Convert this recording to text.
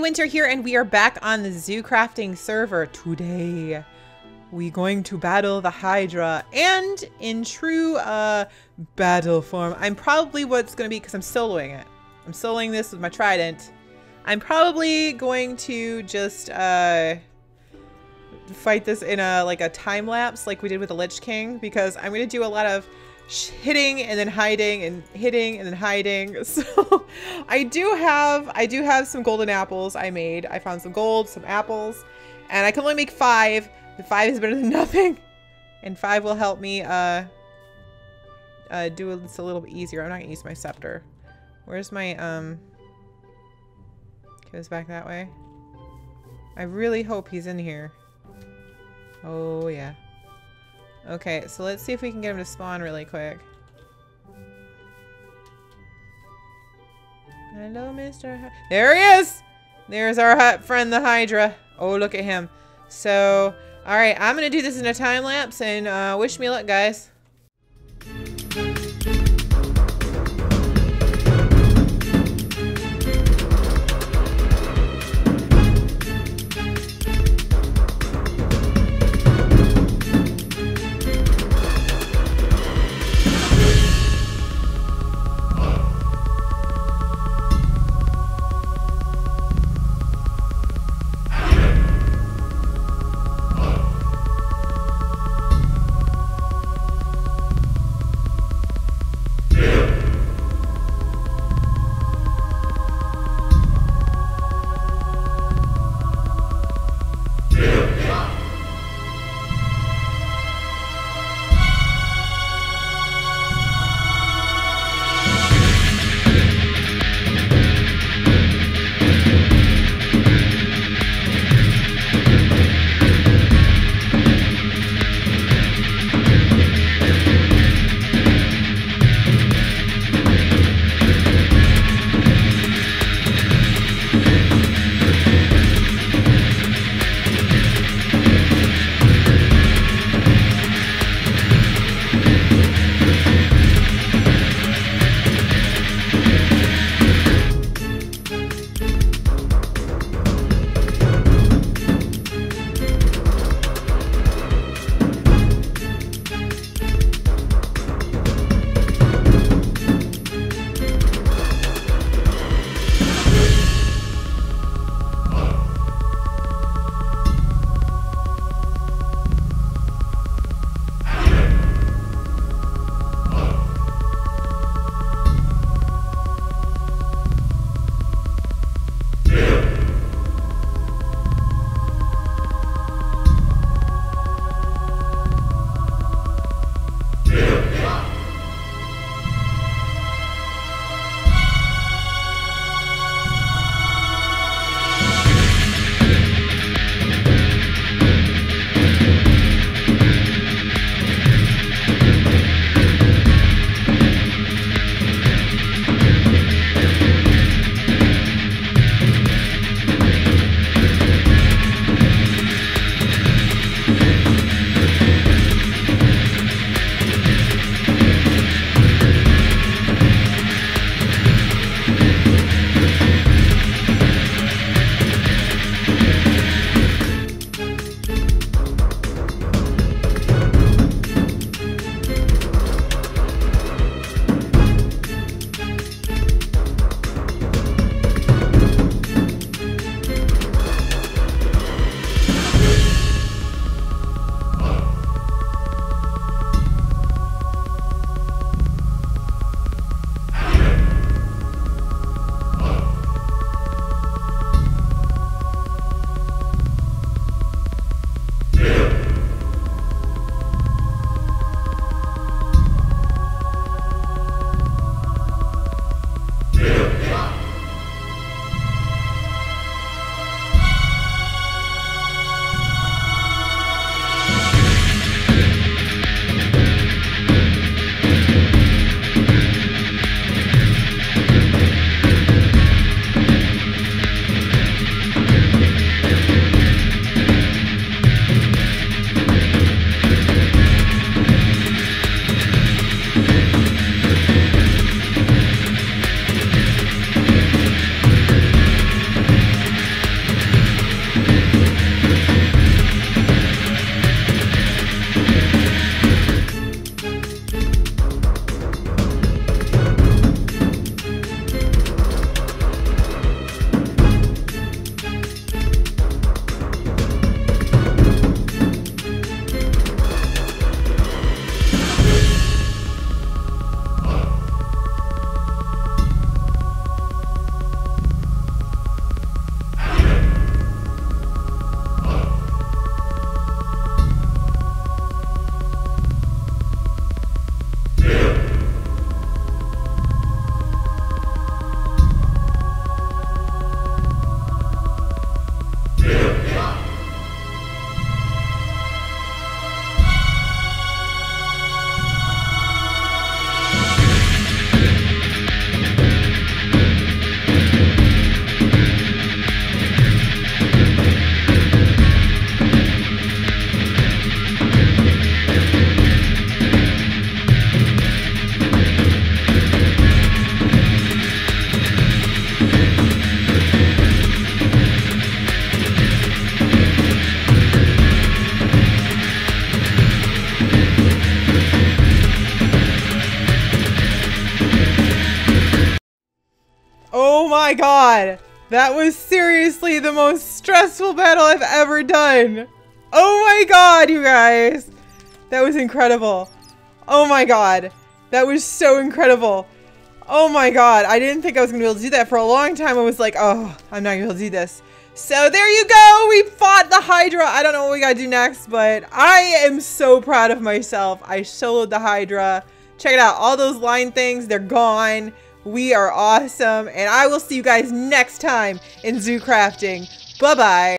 Wyntr here, and we are back on the zoo crafting server today. We going to battle the Hydra, and in true uh, battle form, I'm probably what's going to be, because I'm soloing it. I'm soloing this with my trident. I'm probably going to just uh, fight this in a like a time lapse, like we did with the Lich King, because I'm going to do a lot of hitting and then hiding and hitting and then hiding. So I do have I do have some golden apples I made. I found some gold, some apples, and I can only make five. The five is better than nothing. And five will help me uh uh do this a little bit easier. I'm not gonna use my scepter. Where's my um goes back that way? I really hope he's in here. Oh yeah. Okay, so let's see if we can get him to spawn really quick. Hello, Mr. There he is! There's our hot friend, the Hydra. Oh, look at him. So, alright, I'm gonna do this in a time lapse and uh, wish me luck, guys. Oh my god. That was seriously the most stressful battle I've ever done. Oh my god, you guys. That was incredible. Oh my god. That was so incredible. Oh my god. I didn't think I was going to be able to do that. For a long time, I was like, oh, I'm not going to be able to do this. So there you go. We fought the Hydra. I don't know what we got to do next, but I am so proud of myself. I soloed the Hydra. Check it out. All those line things, they're gone. We are awesome. And I will see you guys next time in zoo crafting. Bye-bye.